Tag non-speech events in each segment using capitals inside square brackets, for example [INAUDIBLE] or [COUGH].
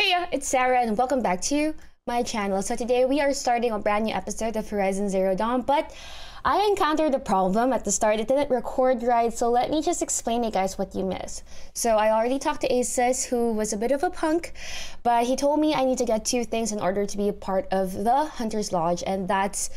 Hey, it's Sarah, and welcome back to my channel. So today we are starting a brand new episode of Horizon Zero Dawn, but I encountered a problem at the start. It didn't record right, so let me just explain to you guys what you missed. So I already talked to Ahsis, who was a bit of a punk, but he told me I need to get two things in order to be a part of the Hunter's Lodge, and that's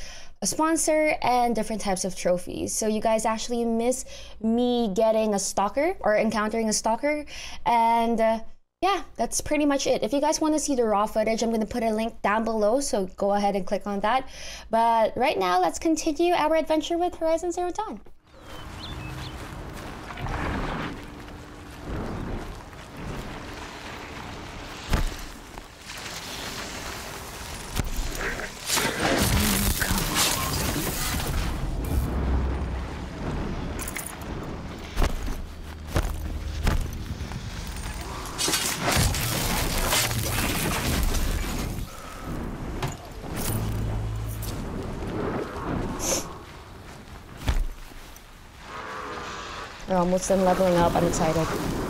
a sponsor and different types of trophies. So you guys actually miss me getting a stalker or encountering a stalker, and uh, yeah, that's pretty much it. If you guys want to see the raw footage, I'm going to put a link down below, so go ahead and click on that. But right now, let's continue our adventure with Horizon Zero Dawn. We're almost done leveling up. I'm excited.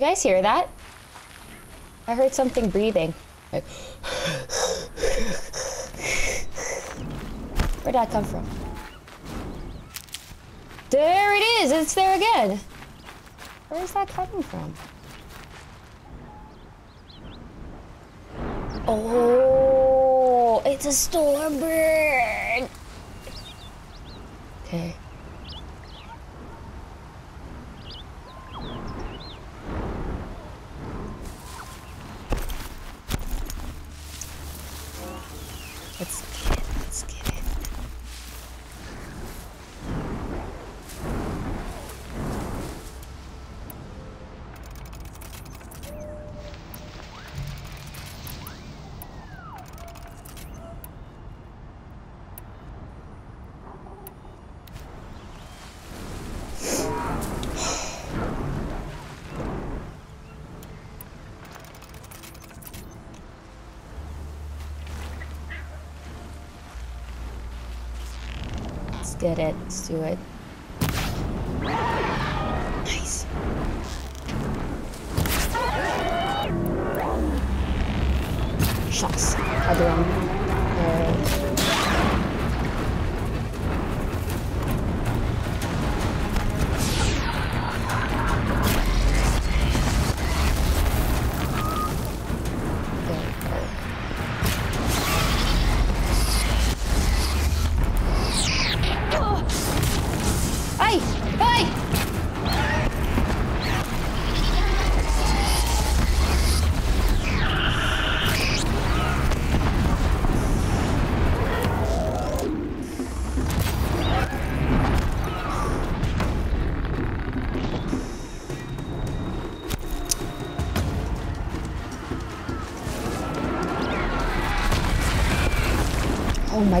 You guys hear that? I heard something breathing. Where'd that come from? There it is! It's there again! Where's that coming from? Oh, it's a Stormbird! Okay. Get it. Let's do it. Nice. Shots. Other one.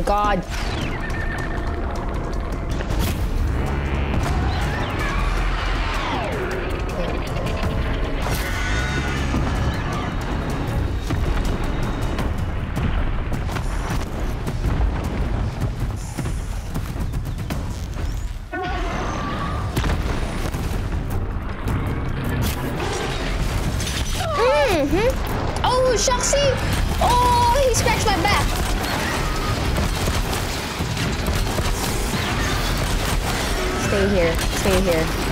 My god. Stay here. Stay here.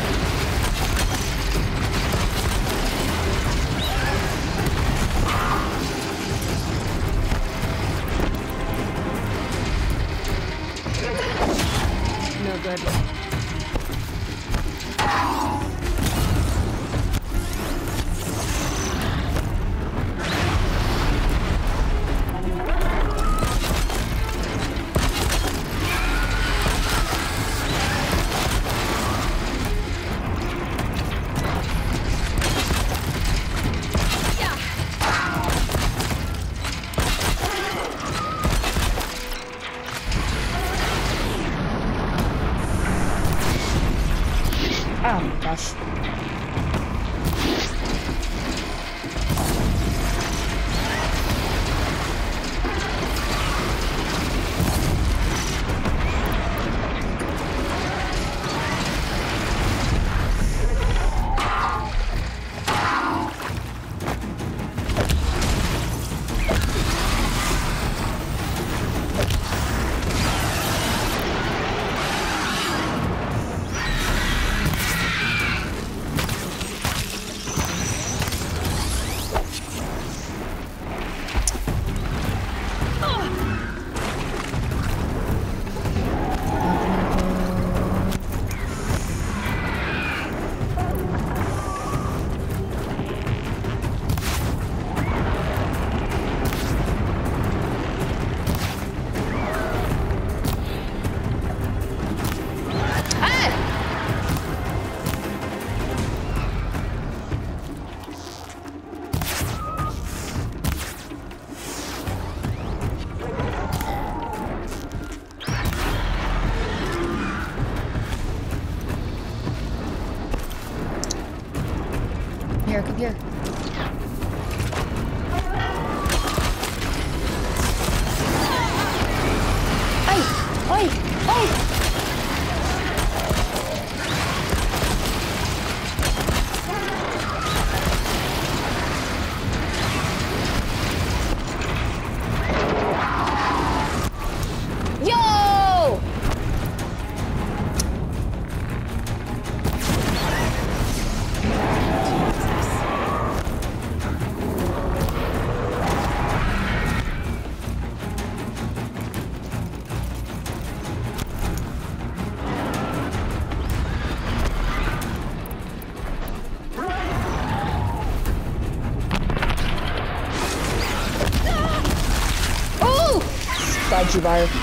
Dodgy bar.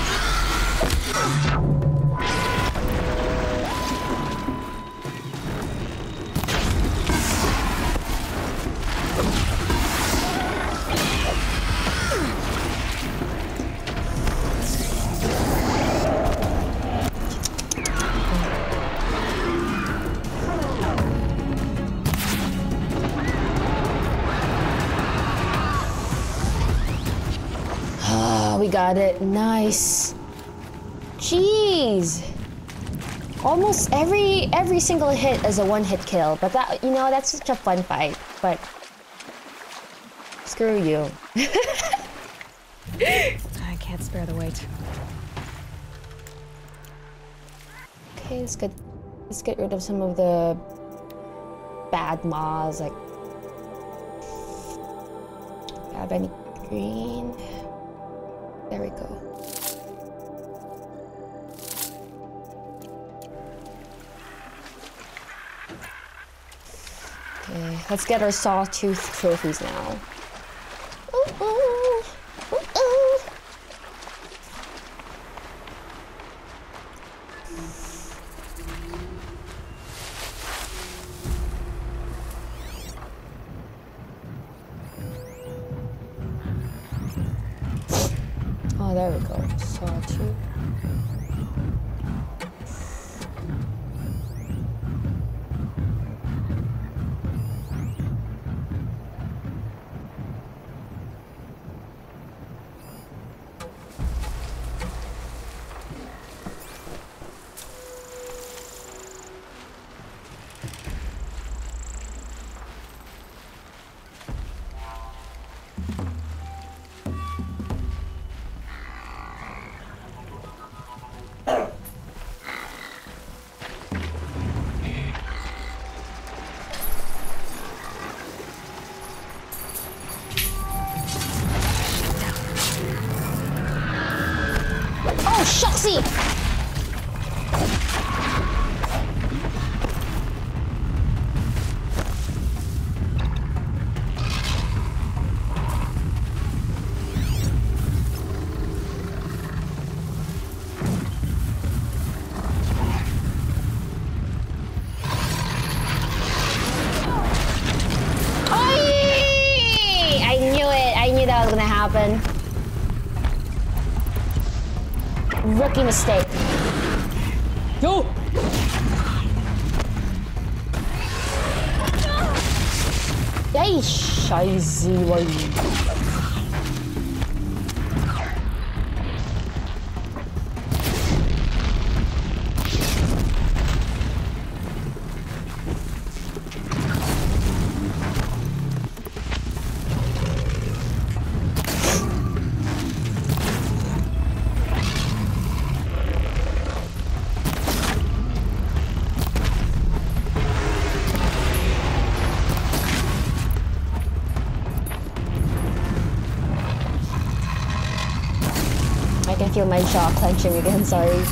Got it. Nice. Jeez. Almost every every single hit is a one-hit kill, but that you know that's such a fun fight. But screw you. [LAUGHS] I can't spare the weight. Okay, let's get let's get rid of some of the bad moths. Like, let's get our sawtooth trophies now. Ooh, ooh, ooh. Oh, there we go. Sawtooth. rookie mistake. Yo! Ey, scheiße, my jaw clenching again, sorry.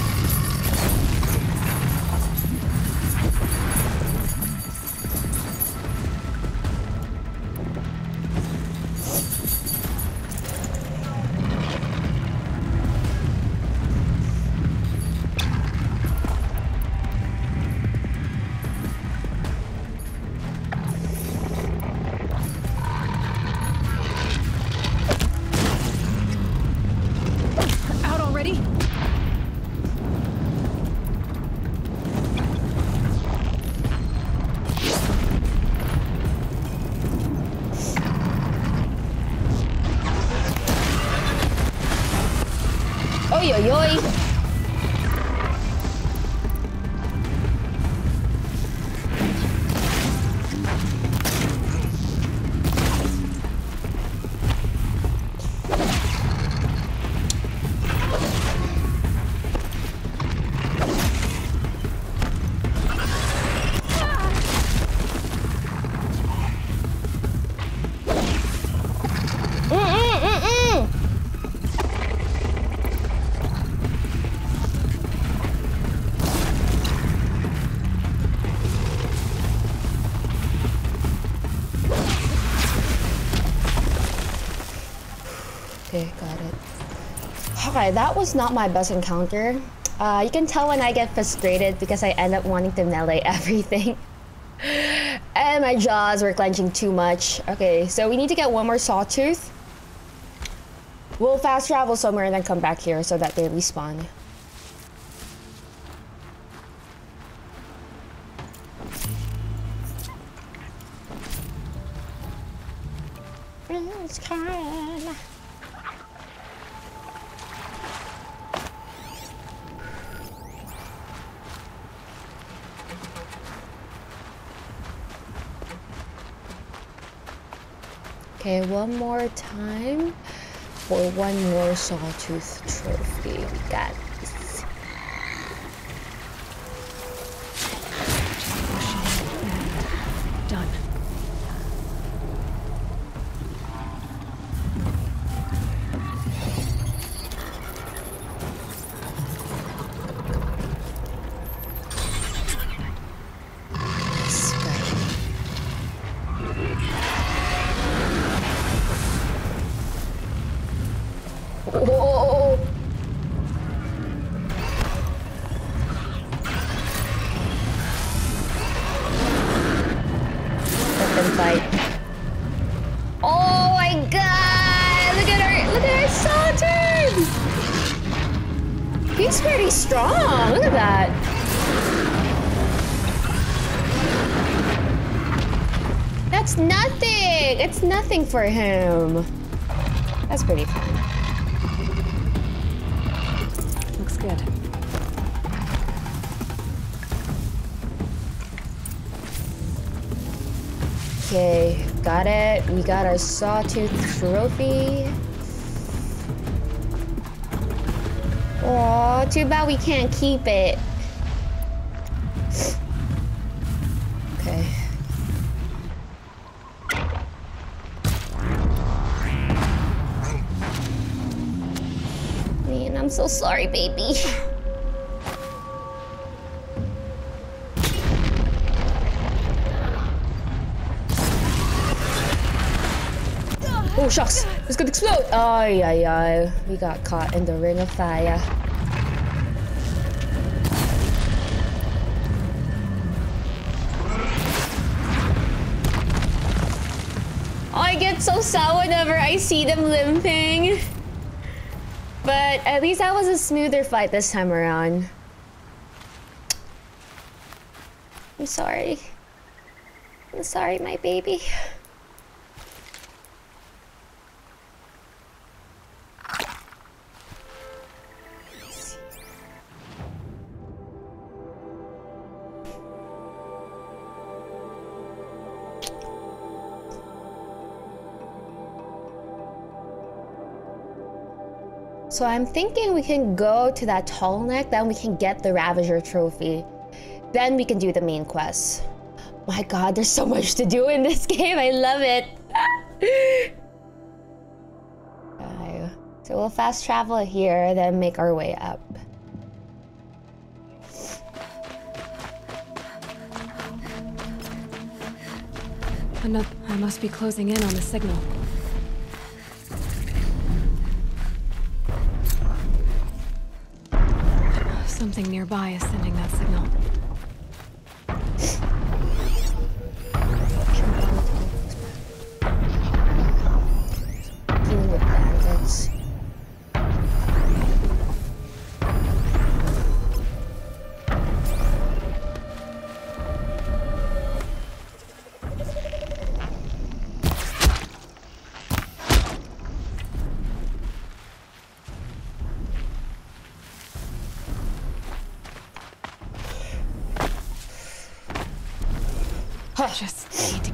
Okay, that was not my best encounter. Uh, you can tell when I get frustrated because I end up wanting to melee [LAUGHS] everything. and my jaws were clenching too much. Okay, so we need to get one more sawtooth. We'll fast travel somewhere and then come back here so that they respawn. Okay, one more time for one more sawtooth trophy. We got for him. That's pretty fun. Looks good. Okay, got it. We got our sawtooth trophy. Oh, too bad we can't keep it. So sorry, baby. Oh, shucks. It's gonna explode. Ay, ay, ay. We got caught in the ring of fire. I get so sad whenever I see them limping. But at least that was a smoother fight this time around. I'm sorry. I'm sorry, my baby. So I'm thinking we can go to that Tallneck, then we can get the Ravager trophy. Then we can do the main quest. My god, there's so much to do in this [LAUGHS] game. I love it. So we'll fast travel here, then make our way up. I must be closing in on the signal. Something nearby is sending that signal.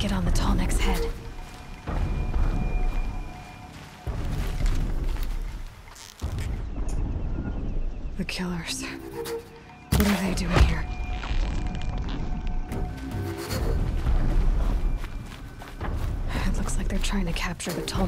Get on the Tallneck's head. The killers. What are they doing here? It looks like they're trying to capture the tall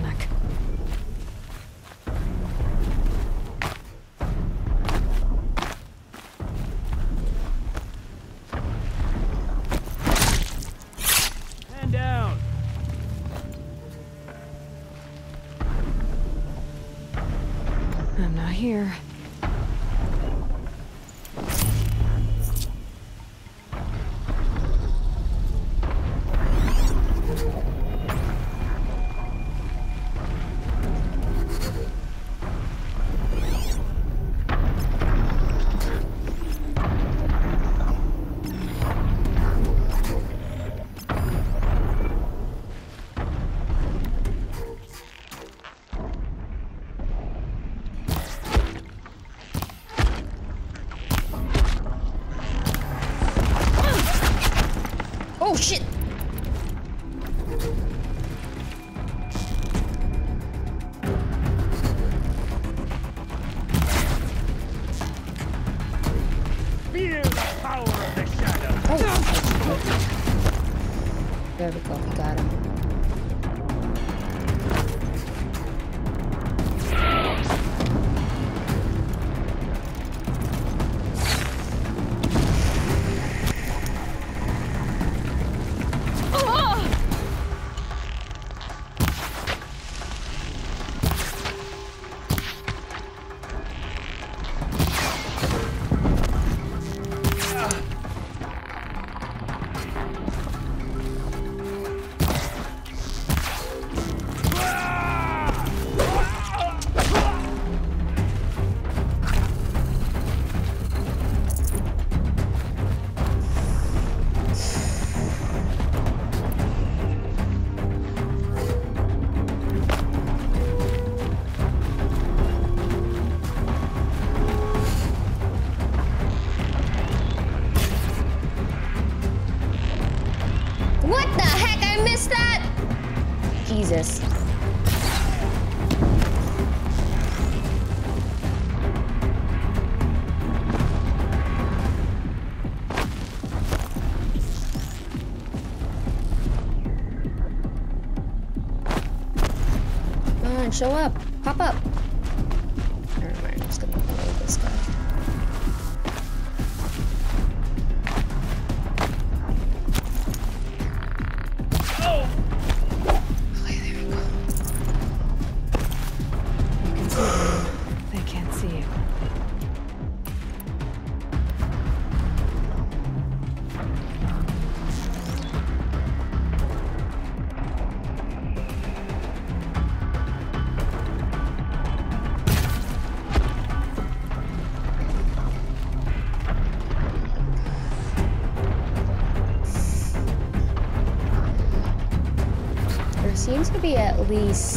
not here. Show up. Pop up. Never mind, I'm just gonna this guy. To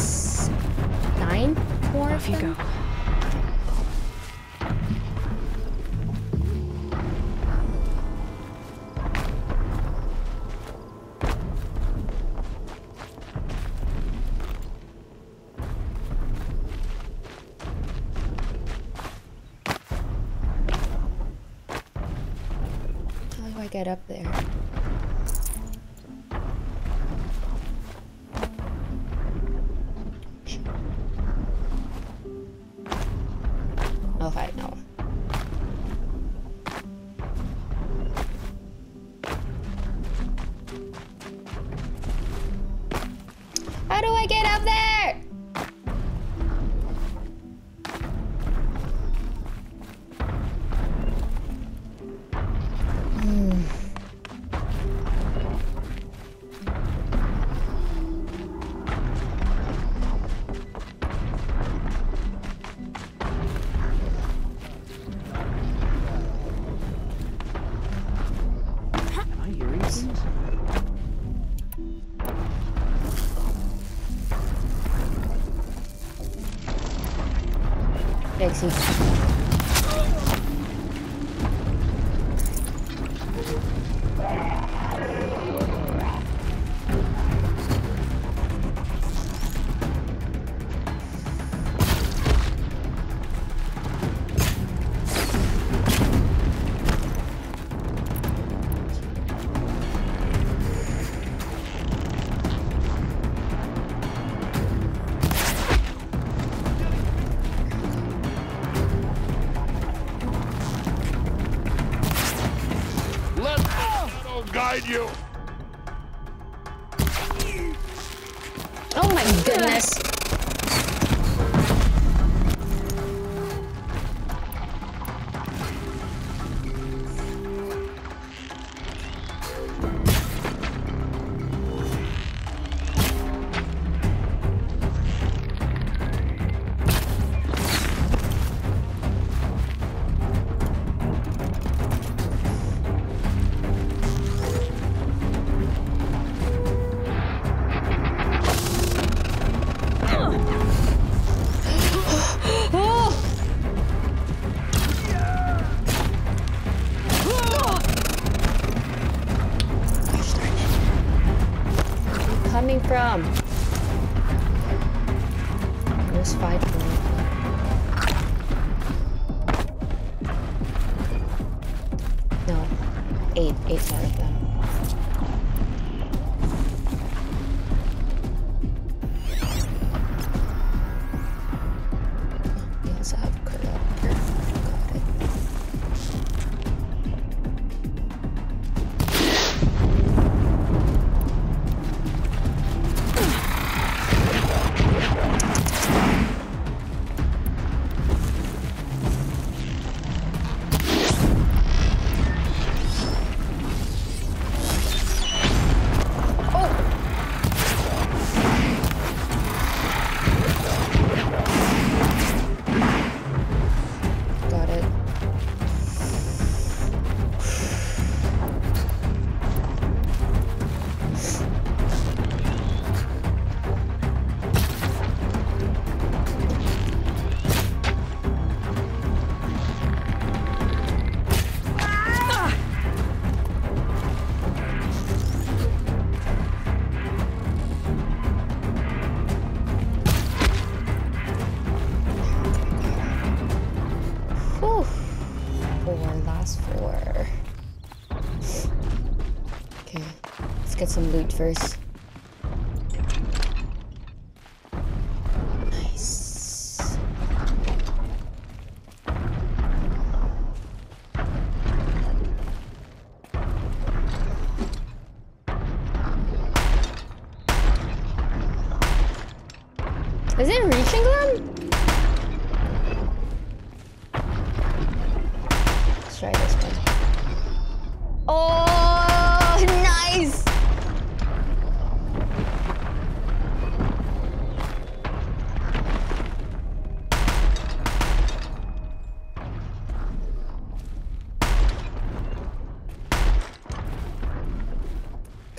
get some loot first.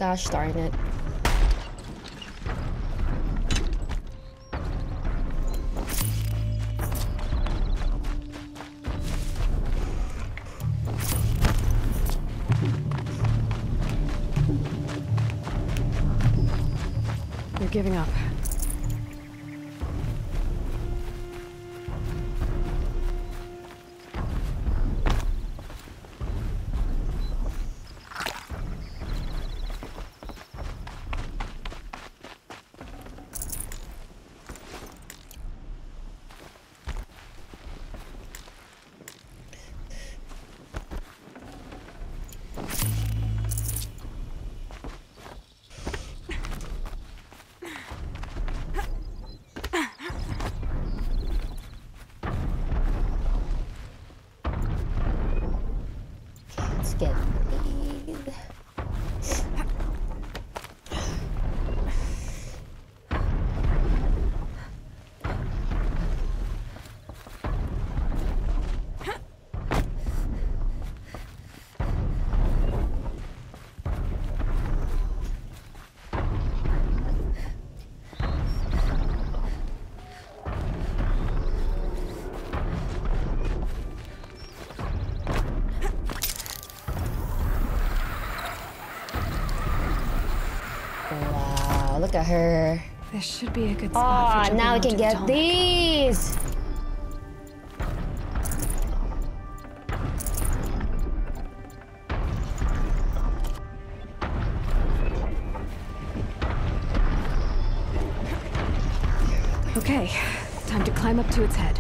Gosh darn it. Get look at her. This should be a good spot Oh, now we can get the these. Okay, time to climb up to its head.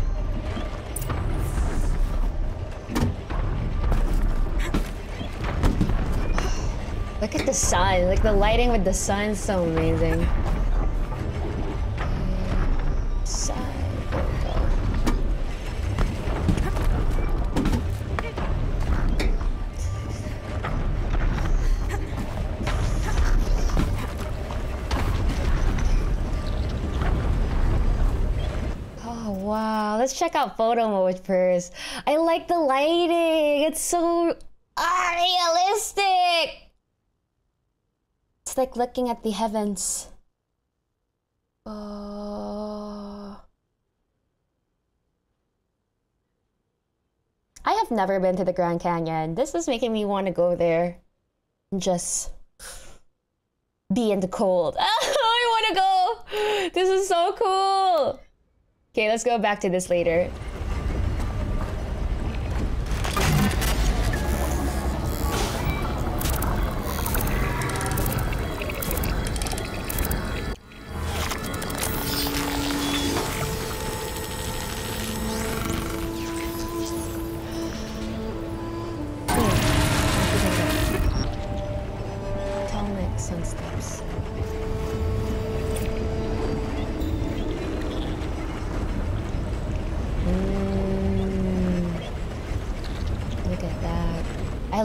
Look at the sun. Like the lighting with the sun is so amazing. Oh wow, let's check out photo mode first. I like the lighting. It's so ah, realistic. It's like looking at the heavens. Oh. I have never been to the Grand Canyon. This is making me want to go there and just be in the cold. [LAUGHS] I want to go. This is so cool. Okay, let's go back to this later.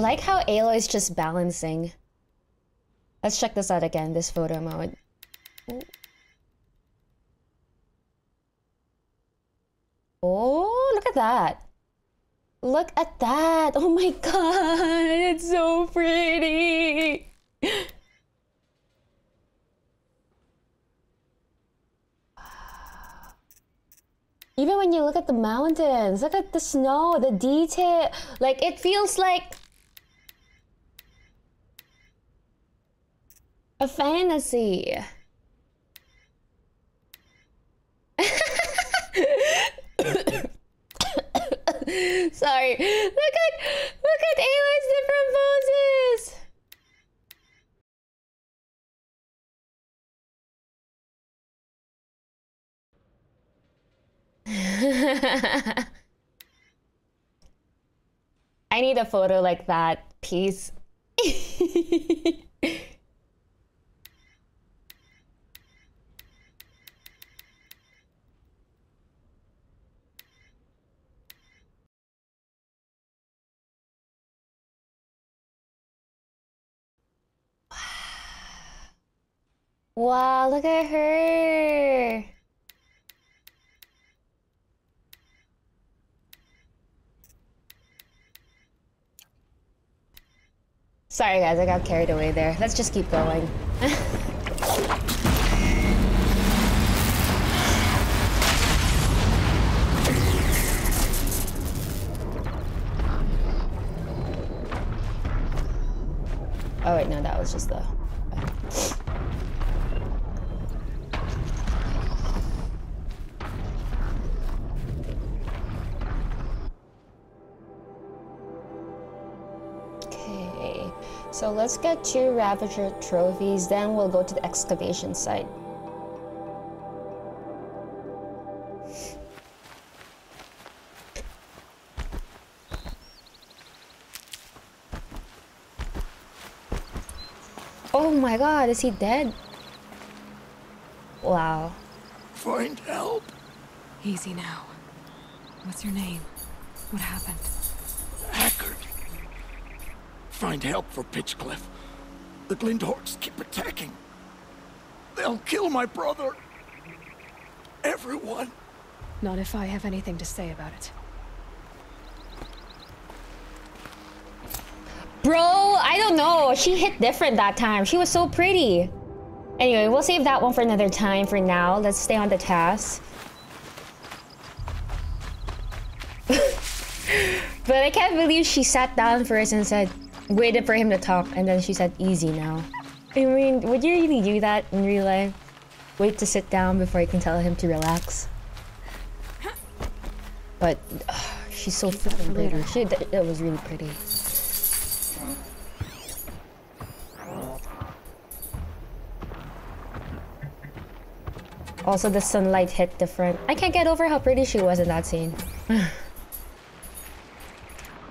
Like how Aloy is just balancing. Let's check this out again, this photo mode. Oh, look at that. Look at that. Oh my [LAUGHS] god, it's so pretty. Even when you look at the mountains, look at the snow, the detail. Like it feels like a fantasy. [COUGHS] Sorry. Look at look at Aloy's different poses. [LAUGHS] I need a photo like that, please. [LAUGHS] Wow, look at her. Sorry guys, I got carried away there. Let's just keep going. [LAUGHS] oh wait, no, that was just the so let's get two Ravager trophies, then we'll go to the excavation site. Oh my god, is he dead? Wow. Find help. Easy now. What's your name? What happened? Hackers. find help for Pitchcliff. The Glinthawks keep attacking. They'll kill my brother. Everyone. Not if I have anything to say about it. Bro, I don't know. She hit different that time. She was so pretty. Anyway, we'll save that one for another time for now. Let's stay on the task. [LAUGHS] but I can't believe she sat down first and said, waited for him to talk, and then she said, easy now. I mean, would you really do that in real life? Wait to sit down before you can tell him to relax? But uh, she's so freaking pretty. She, that, that was really pretty. Also, the sunlight hit different. I can't get over how pretty she was in that scene. [SIGHS] [LAUGHS]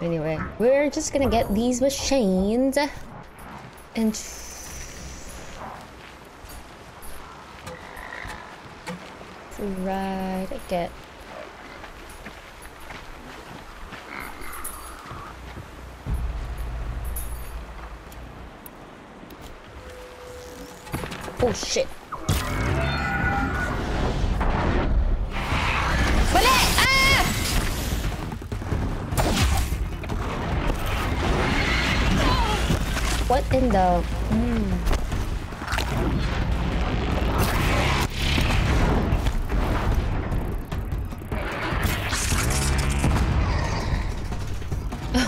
anyway, we're just gonna get these machines and right get Oh shit. What in the... Mm. [LAUGHS]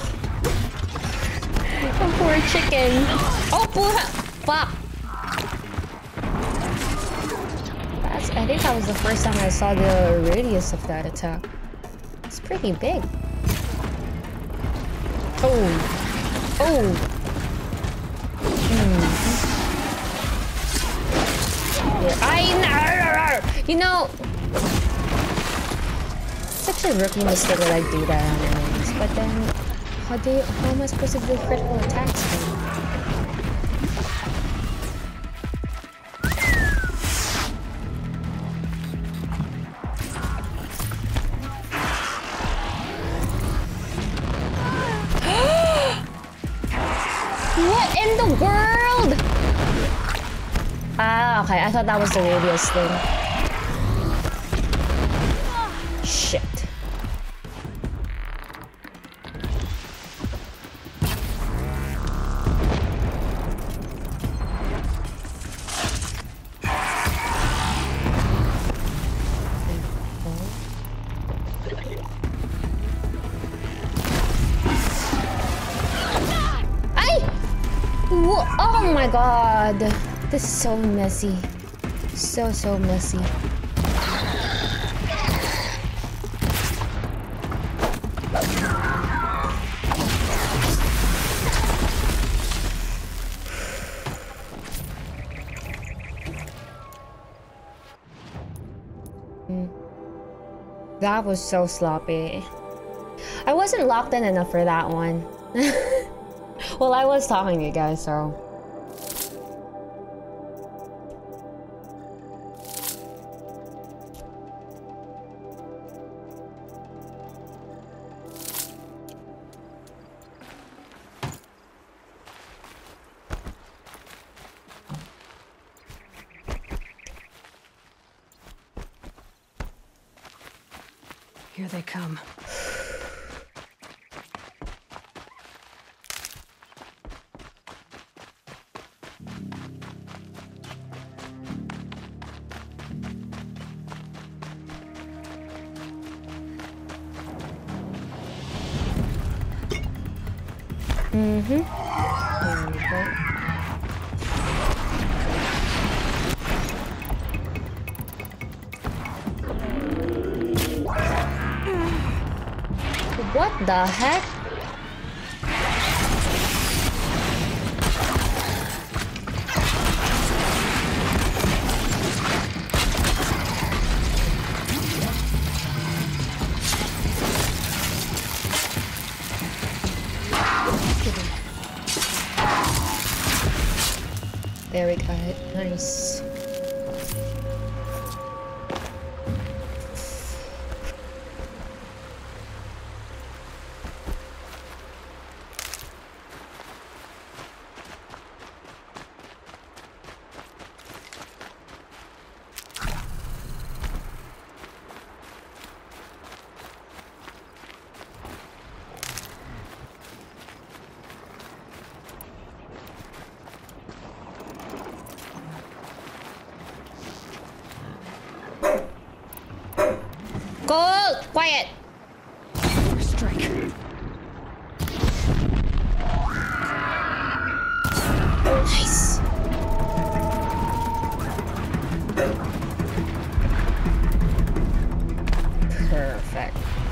oh, poor chicken. Oh, poor... Fuck. That's, I think that was the first time I saw the radius of that attack. It's pretty big. Oh. Oh. You know, such a rookie mistake that I do that on enemies. But then, how do you, how am I supposed to do critical attacks then? Thought that was the radius thing. Shit. Oh my god. This is so messy. So, so messy. Mm. That was so sloppy. I wasn't locked in enough for that one. [LAUGHS] well, I was talking to you guys, so.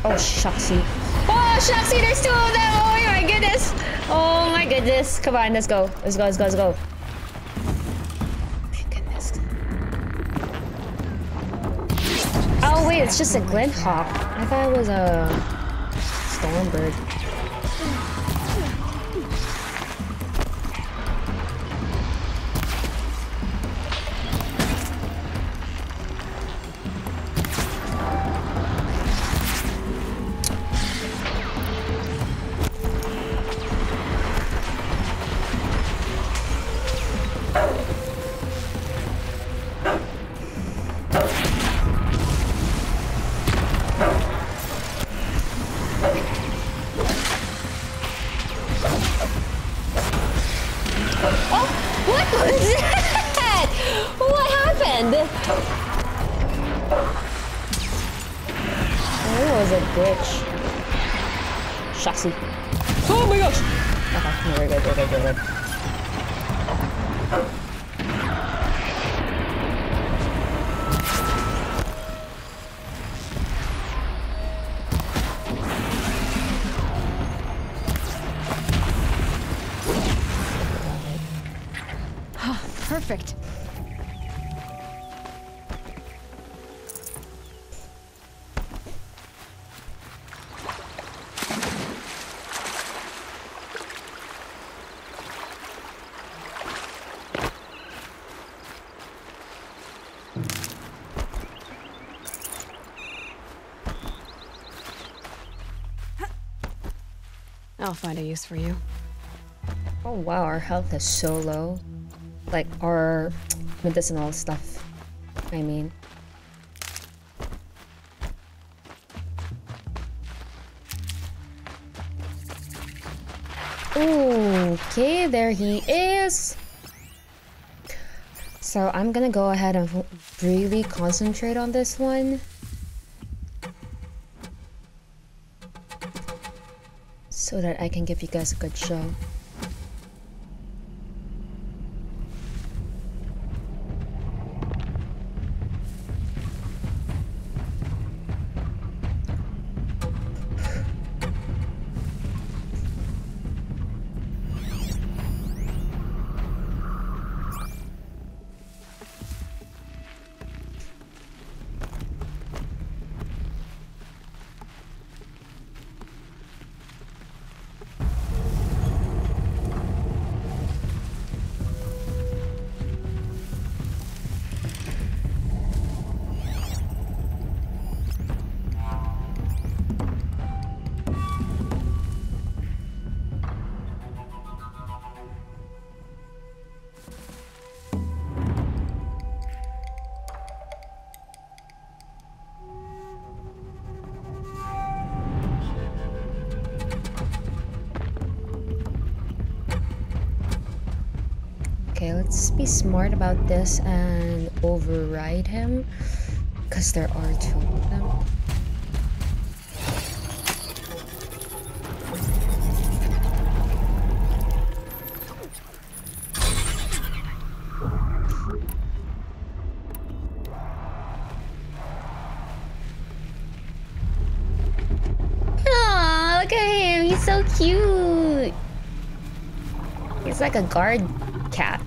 Oh, shucksy. Oh, shucksy, there's two of them! Oh my goodness! Oh my goodness. Come on, let's go. Let's go, let's go, let's go. Oh wait, it's just a Glinthawk. I thought it was a Stormbird. I'll find a use for you. Oh wow, our health is so low. Like our medicinal stuff. I mean. Okay, there he is. So I'm gonna go ahead and really concentrate on this one. So that I can give you guys a good show. Smart about this and override him. Because there are two of them. Look at him. He's so cute. He's like a guard cat.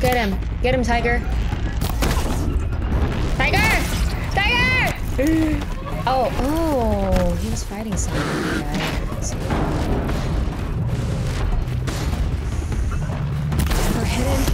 Get him. Get him, Tiger. Tiger! Tiger! [GASPS] oh, oh, he was fighting something. Yeah, I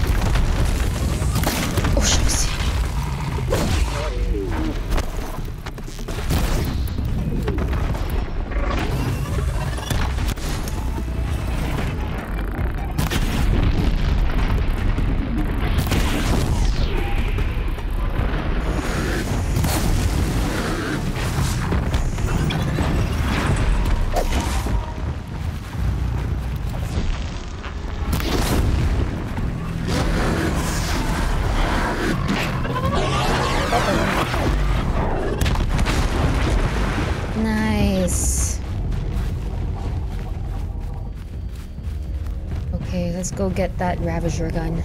get that Ravager gun.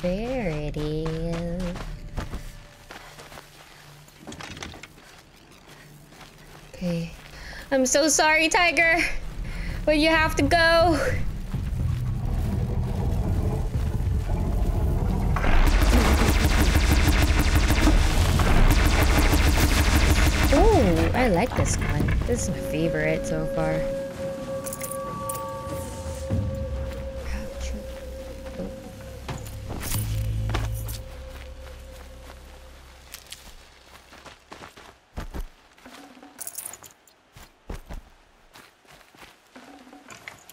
There it is. Okay. I'm so sorry, Tiger. But you have to go. Is my favorite so far.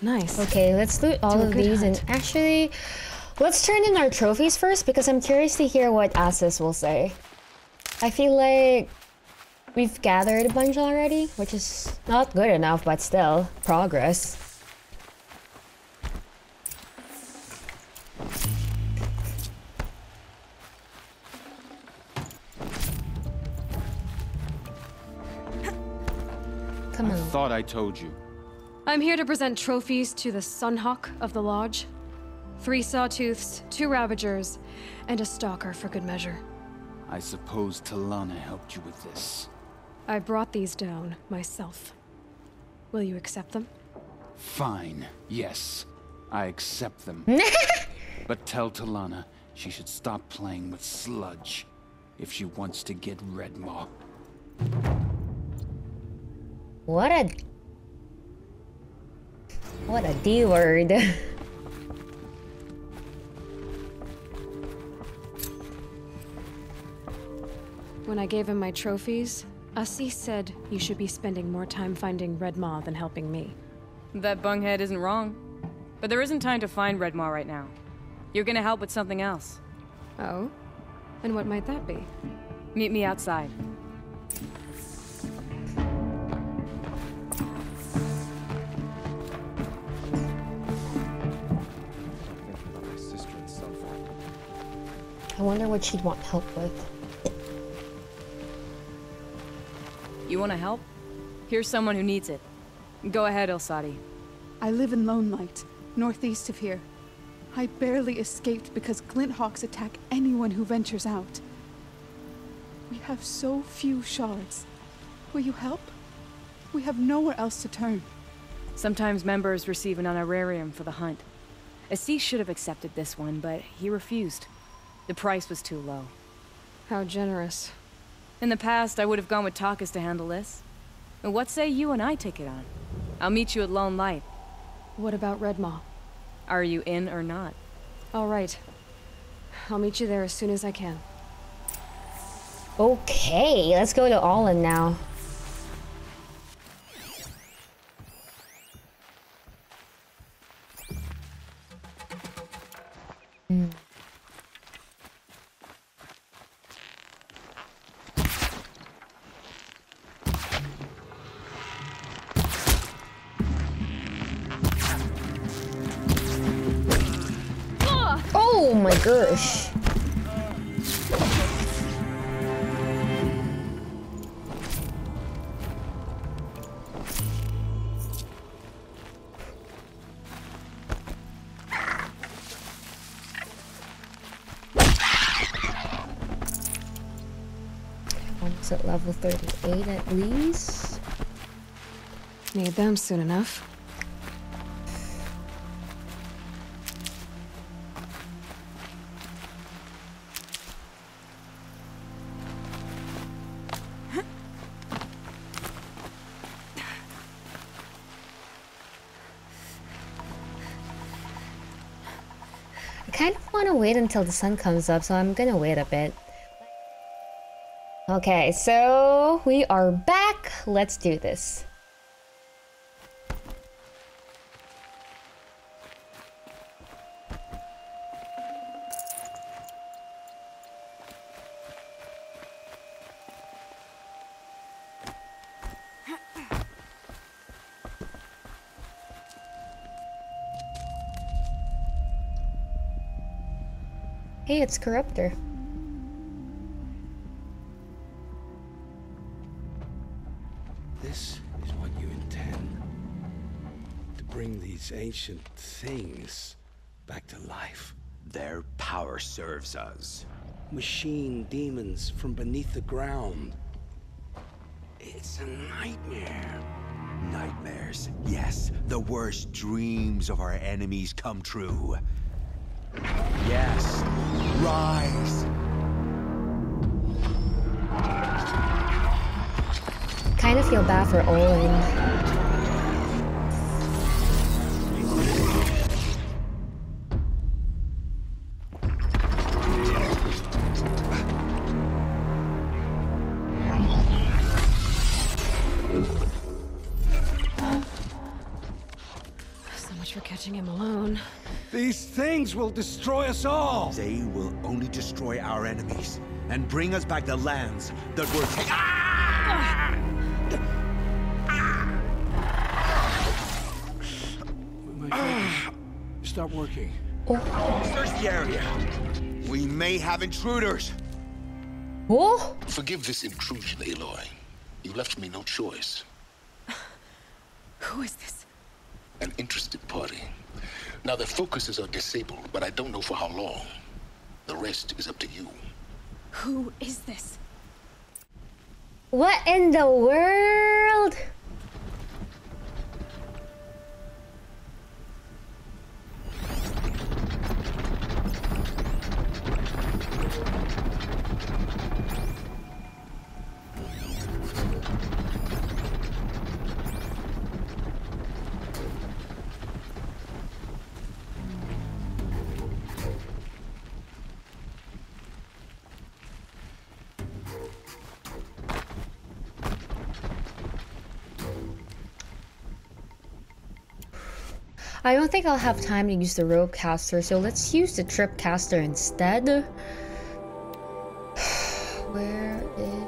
Nice. Okay, let's loot all of these and actually, let's turn in our trophies first because I'm curious to hear what Ahsis will say. I feel like we've gathered a bunch already, which is not good enough, but still, progress. Come I on. thought I told you. I'm here to present trophies to the Sunhawk of the Lodge. Three Sawtooths, two Ravagers, and a Stalker for good measure. I suppose Talanah helped you with this. I brought these down myself. Will you accept them? Fine, yes. I accept them. [LAUGHS] but tell Talanah she should stop playing with sludge if she wants to get Redmaw. What a what a D word. [LAUGHS] When I gave him my trophies, Ahsis said you should be spending more time finding Redmaw than helping me. That bunghead isn't wrong. But there isn't time to find Redmaw right now. You're gonna help with something else. Oh? And what might that be? Meet me outside. I wonder what she'd want help with. You wanna help? Here's someone who needs it. Go ahead, Elsadi. I live in Lone Light, northeast of here. I barely escaped because Glinthawks attack anyone who ventures out. We have so few shards. Will you help? We have nowhere else to turn. Sometimes members receive an honorarium for the hunt. Ahsis should have accepted this one, but he refused. The price was too low. How generous. In the past, I would have gone with Takas to handle this. But what say you and I take it on? I'll meet you at Lone Light. What about Redmaw? Are you in or not? All right. I'll meet you there as soon as I can. Okay, let's go to Olin now. Oh. Almost at level 38 at least. Need them soon enough. Wait until the sun comes up, so I'm gonna wait a bit. Okay, so we are back. Let's do this. Hey, it's Corruptor. This is what you intend. To bring these ancient things back to life. Their power serves us. Machine demons from beneath the ground. It's a nightmare. Nightmares. Yes, the worst dreams of our enemies come true. Yes, rise. Kind of feel bad for Olin. Things will destroy us all! They will only destroy our enemies and bring us back the lands that were taken. My focus. Stop working. Search the area. We may have intruders. Oh! Forgive this intrusion, Aloy. You left me no choice. [SIGHS] Who is this? An interested party. Now the focuses are disabled, but I don't know for how long. The rest is up to you. Who is this? What in the world? I don't think I'll have time to use the rope caster, so let's use the trip caster instead. [SIGHS] Where is...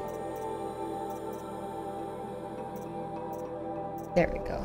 There we go.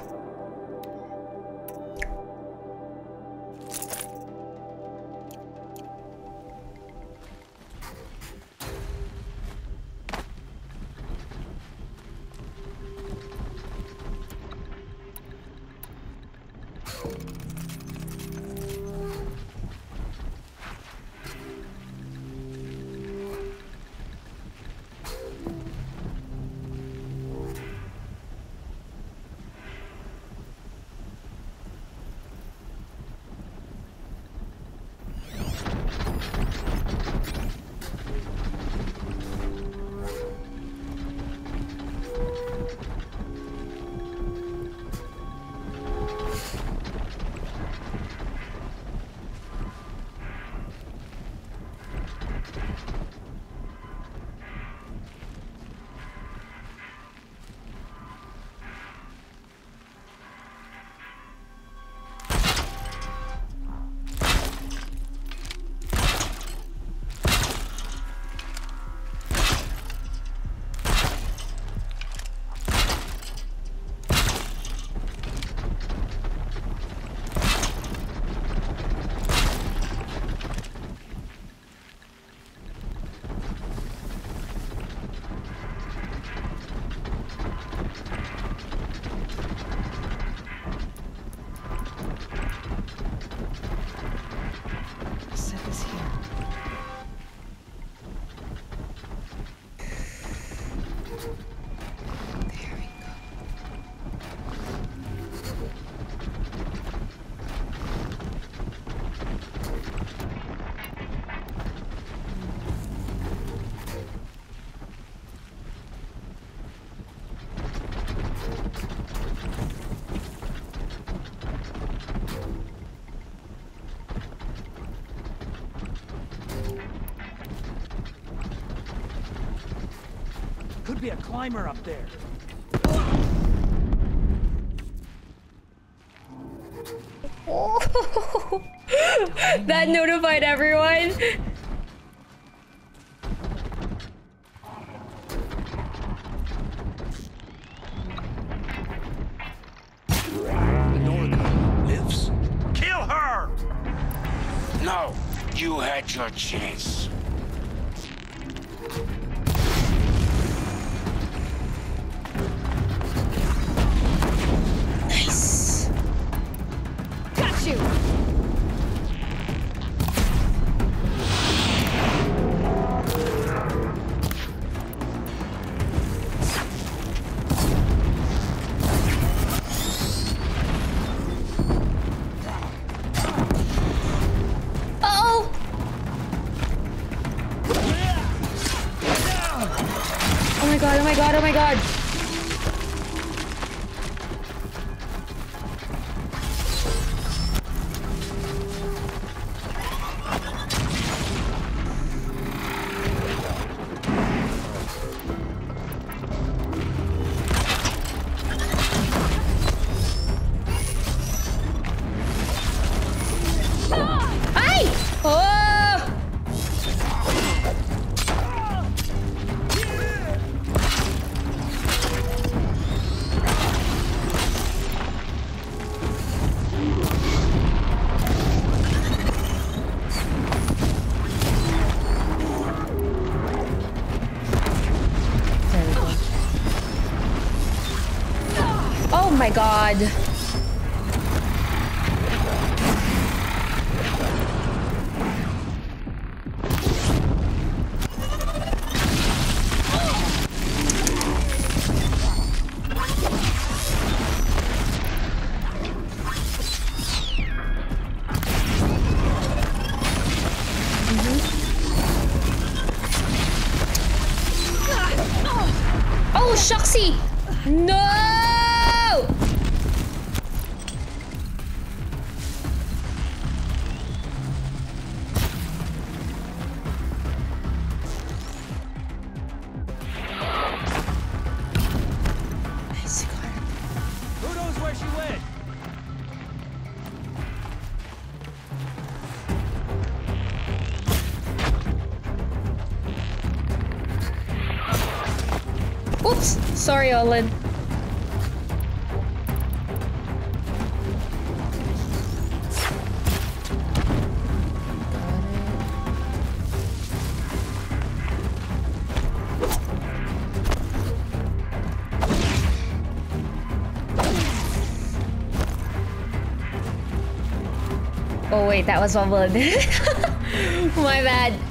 Could be a climber up there. [LAUGHS] that notified everyone. Norika lives. Kill her! No, you had your chance. Shucksy! No! Sorry, Olin. Oh wait, that was one blood. [LAUGHS] My bad.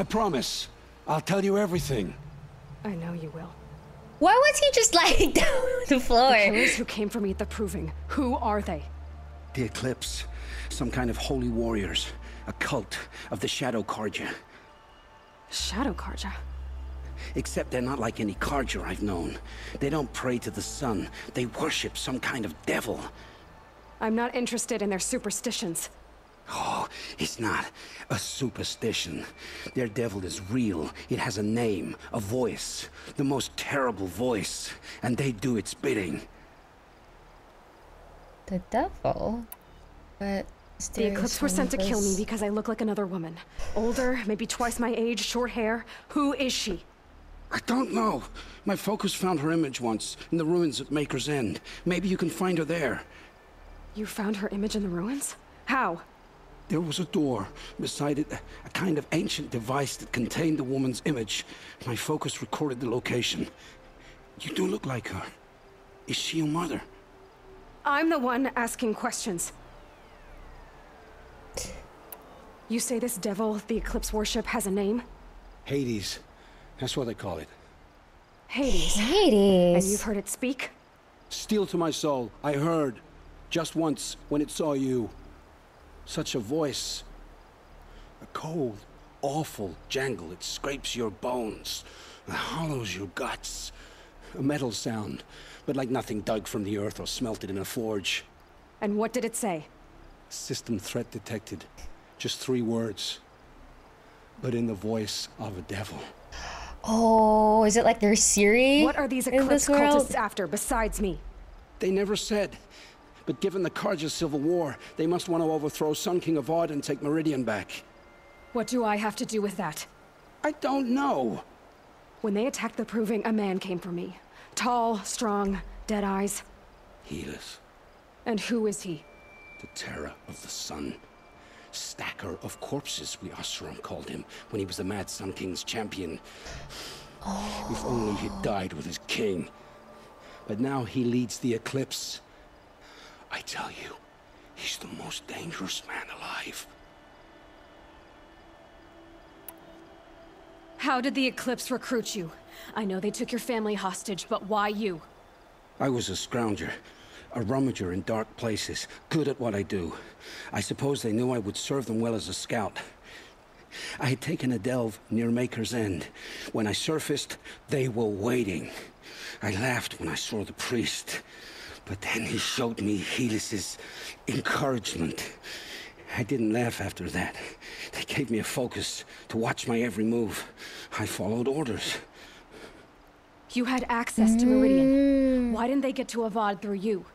I promise. I'll tell you everything. I know you will. Why was he just lying [LAUGHS] down on the floor? The killers who came for me at the Proving, who are they? The Eclipse. Some kind of holy warriors. A cult of the Shadow Carja. Shadow Carja. Except they're not like any Carja I've known. They don't pray to the sun. They worship some kind of devil. I'm not interested in their superstitions. It's not a superstition. Their devil is real. It has a name, a voice, the most terrible voice, and they do its bidding. The devil? But The Eclipse were sent to kill me because I look like another woman. Older, maybe twice my age, short hair. Who is she? I don't know. My focus found her image once, in the ruins at Maker's End. Maybe you can find her there. You found her image in the ruins? How? There was a door. Beside it, a kind of ancient device that contained the woman's image. My focus recorded the location. You do look like her. Is she your mother? I'm the one asking questions. You say this devil, the Eclipse worship, has a name? Hades. That's what they call it. Hades. Hades. And you've heard it speak? Steel to my soul. I heard. Just once, when it saw you. Such a voice. A cold, awful jangle. It scrapes your bones. It hollows your guts. A metal sound, but like nothing dug from the earth or smelted in a forge. And what did it say? System threat detected. Just three words. But in the voice of a devil. Oh, is it like their Siri? What are these Eclipse this world? cultists after, besides me? They never said. But given the Carja civil war, they must want to overthrow Sun King Avad and take Meridian back. What do I have to do with that? I don't know. When they attacked the Proving, a man came for me. Tall, strong, dead eyes. Helis, And who is he? the terror of the sun. Stacker of corpses, we Oseram called him, when he was the Mad Sun King's champion. If only he'd died with his king. But now he leads the Eclipse. I tell you, he's the most dangerous man alive. How did the Eclipse recruit you? I know they took your family hostage, but why you? I was a scrounger, a rummager in dark places, good at what I do. I suppose they knew I would serve them well as a scout. I had taken a delve near Maker's End. When I surfaced, they were waiting. I laughed when I saw the priest, but then he showed me Helis's encouragement. I didn't laugh after that. They gave me a focus to watch my every move. I followed orders. You had access to Meridian. Why didn't they get to Avad through you?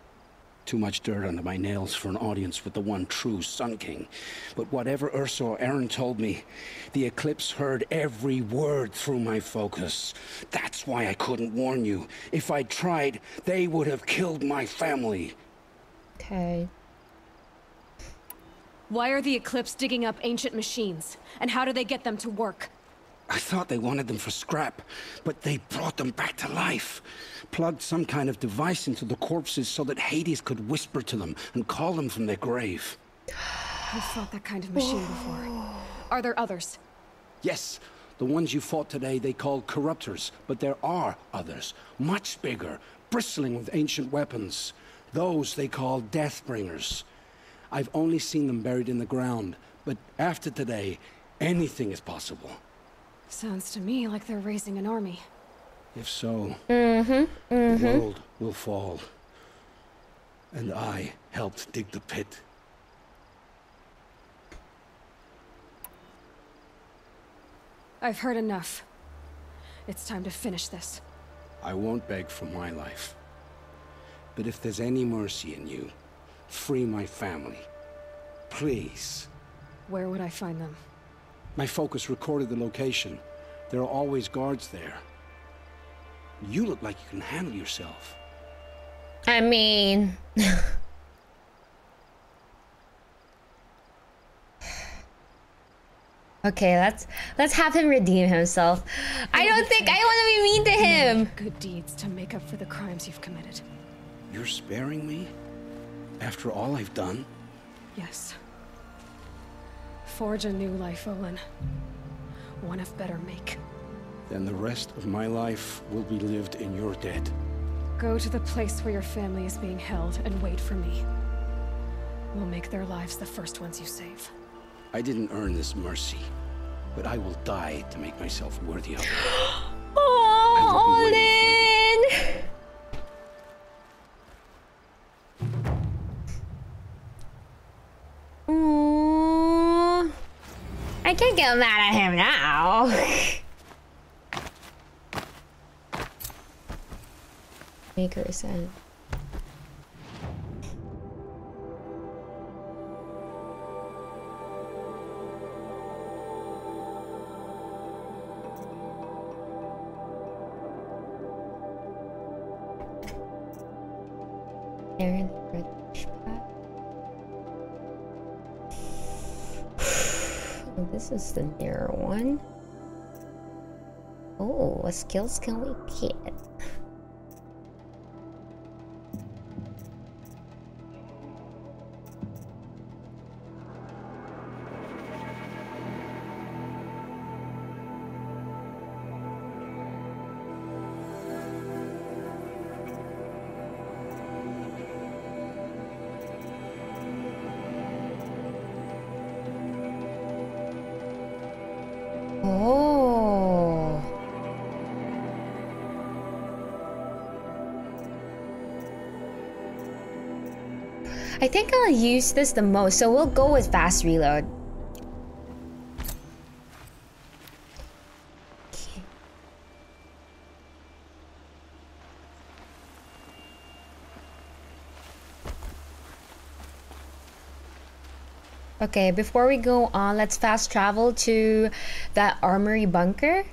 Too much dirt under my nails for an audience with the one true Sun King. But whatever Ersa or Erend told me, the Eclipse heard every word through my focus. That's why I couldn't warn you. If I'd tried, they would have killed my family. Okay. Why are the Eclipse digging up ancient machines? And how do they get them to work? I thought they wanted them for scrap, but they brought them back to life. Plugged some kind of device into the corpses so that Hades could whisper to them and call them from their grave. I've fought that kind of machine before. [SIGHS] Are there others? Yes, the ones you fought today they called corruptors, but there are others, much bigger, bristling with ancient weapons. Those they call Deathbringers. I've only seen them buried in the ground, but after today, anything is possible. Sounds to me like they're raising an army. If so, Mm-hmm. the Mm-hmm. world will fall. And I helped dig the pit. I've heard enough. It's time to finish this. I won't beg for my life. But if there's any mercy in you, free my family. Please. Where would I find them? My focus recorded the location. There are always guards there. You look like you can handle yourself. I mean, [LAUGHS] okay, let's let's have him redeem himself. I don't think I want to be mean to him. Good deeds to make up for the crimes you've committed. You're sparing me? After all I've done? Yes. Forge a new life, Olin. One of better make. Then the rest of my life will be lived in your debt. Go to the place where your family is being held and wait for me. We'll make their lives the first ones you save. I didn't earn this mercy, but I will die to make myself worthy of it. [GASPS] Oh, Olin! Ooh. I can't get mad at him now. [LAUGHS] Maker's End. This is the nearer one. Oh, what skills can we get? I think I'll use this the most, so we'll go with fast reload. Okay, before we go on, let's fast travel to that armory bunker.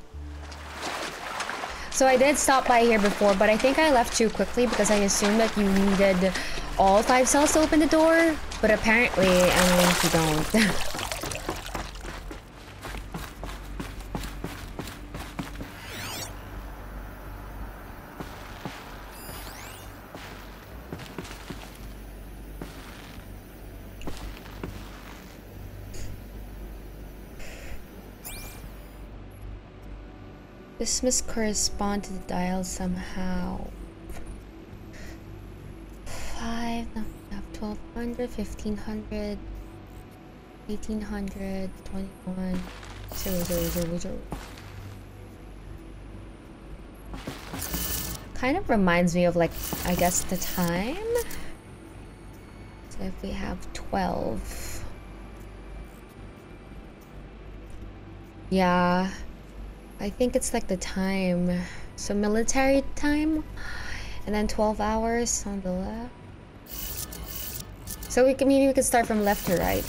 So I did stop by here before, but I think I left too quickly because I assumed that you needed all five cells to open the door, but apparently, I mean, you don't. [LAUGHS] This must correspond to the dial somehow. 1500, 1800, 21, 0, 0, 0, 0. Kind of reminds me of like, I guess the time. So if we have 12. Yeah. I think it's like the time. So military time, and then 12 hours on the left. So we can maybe we can start from left to right.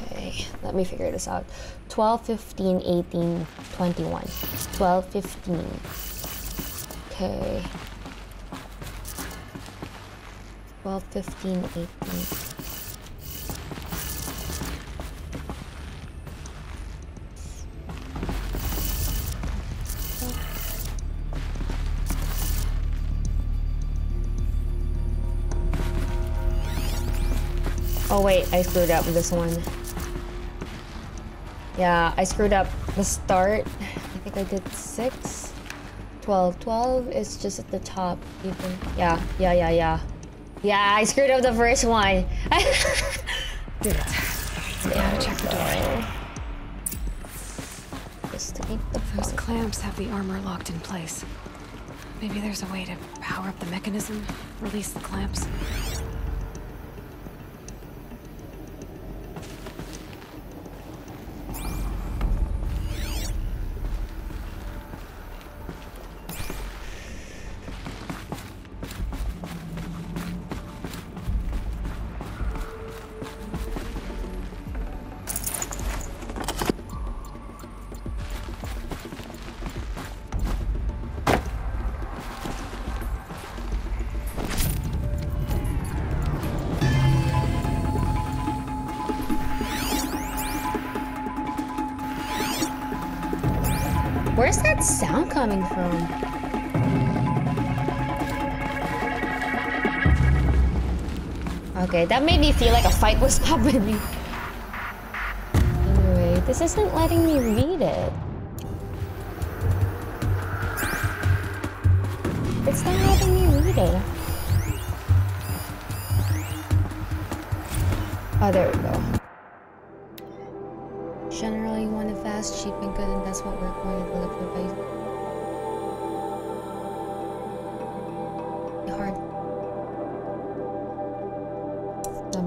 Okay, let me figure this out. 12, 15, 18, 21. 12, 15. Okay. 12, 15, 18. Oh wait, I screwed up this one. Yeah, I screwed up the start. I think I did 6. 12. 12 is just at the top even. Yeah, yeah, yeah, yeah. Yeah, I screwed up the first one. did it. Yeah, gotta check the door. Just to keep the Those clamps have the armor locked in place. Maybe there's a way to power up the mechanism, release the clamps. Okay, that made me feel like a fight was [LAUGHS] happening. Anyway, this isn't letting me read it.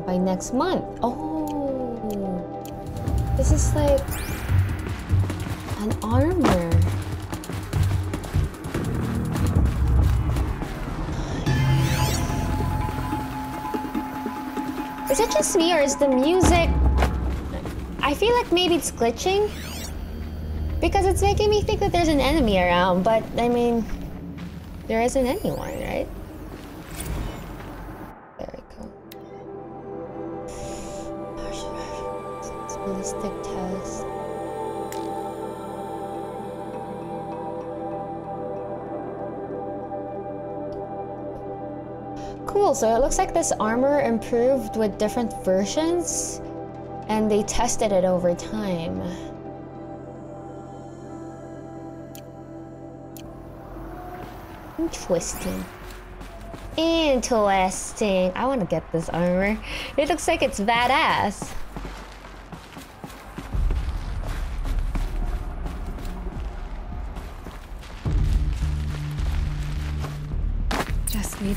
By next month. Oh, this is like an armor. Is it just me or is the music I feel like maybe it's glitching. Because it's making me think that there's an enemy around, but I mean, there isn't anyone, Cool, so it looks like this armor improved with different versions and they tested it over time. Interesting. Interesting. I want to get this armor. It looks like it's badass.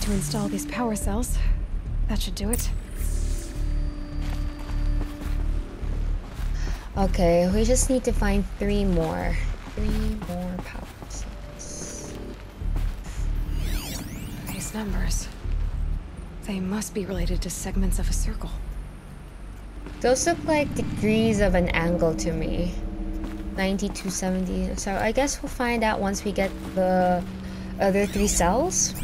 To install these power cells. That should do it. Okay, we just need to find three more. Three more power cells. These numbers. They must be related to segments of a circle. Those look like degrees of an angle to me. 9270. So I guess we'll find out once we get the other three cells.